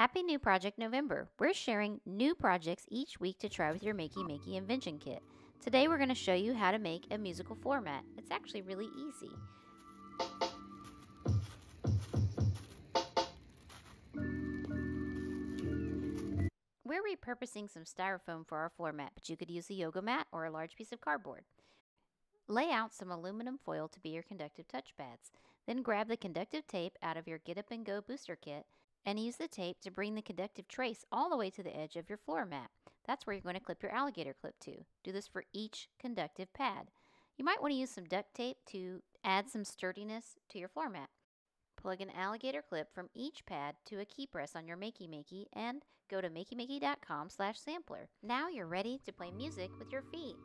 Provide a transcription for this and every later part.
Happy New Project November! We're sharing new projects each week to try with your Makey Makey Invention Kit. Today we're going to show you how to make a musical floor mat. It's actually really easy. We're repurposing some styrofoam for our floor mat, but you could use a yoga mat or a large piece of cardboard. Lay out some aluminum foil to be your conductive touch pads. Then grab the conductive tape out of your Get Up and Go booster kit and use the tape to bring the conductive trace all the way to the edge of your floor mat. That's where you're going to clip your alligator clip to. Do this for each conductive pad. You might want to use some duct tape to add some sturdiness to your floor mat. Plug an alligator clip from each pad to a key press on your Makey Makey and go to makeymakey.com slash sampler. Now you're ready to play music with your feet.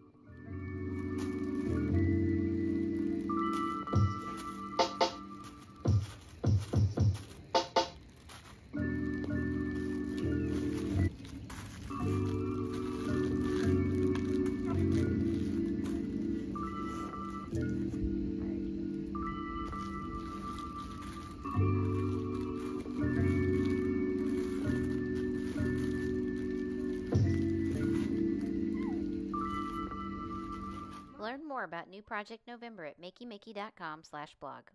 Learn more about New Project November at makeymakey.com slash blog.